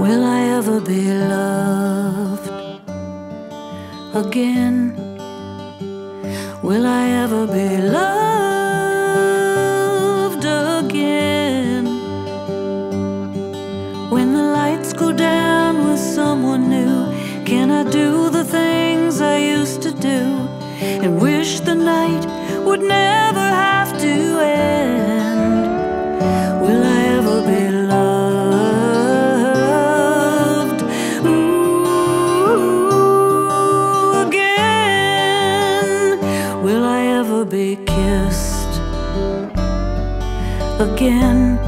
Will I ever be loved again? Will I ever be loved again? When the lights go down with someone new, can I do the things I used to do and wish the night Will I ever be kissed again?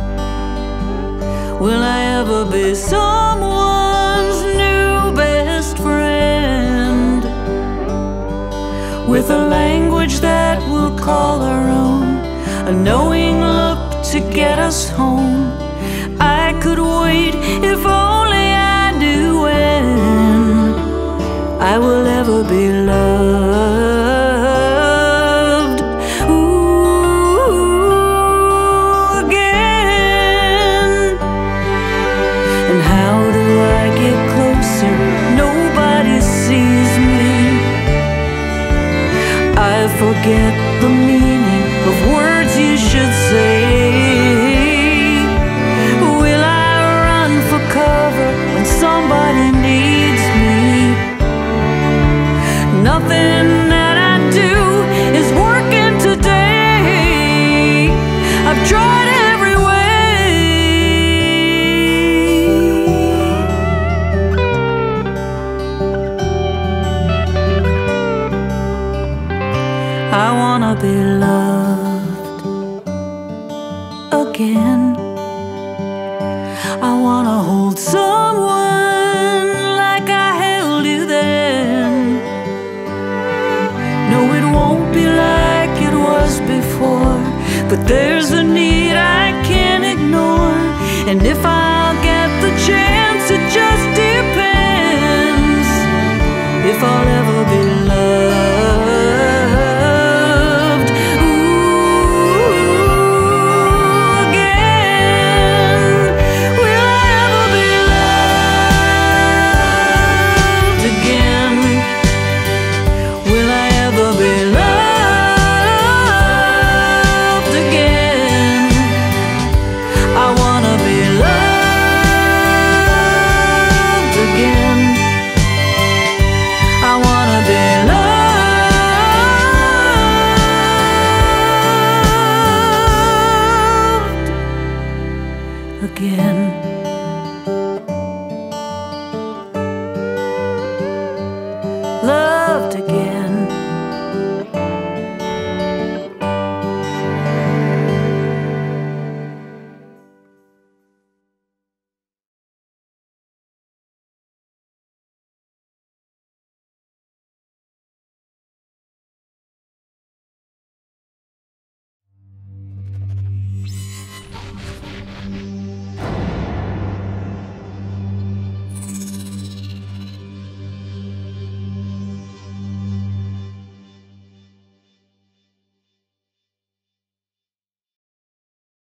Will I ever be someone's new best friend? With a language that we'll call our own, a knowing look to get us home. I could wait how do I get closer? Nobody sees me. I forget the meaning of words you should say. I wanna be loved again. I wanna hold someone like I held you then. No, it won't be like it was before, but there's a need I can't ignore. And if I'll get the chance, it just depends. If I'll again.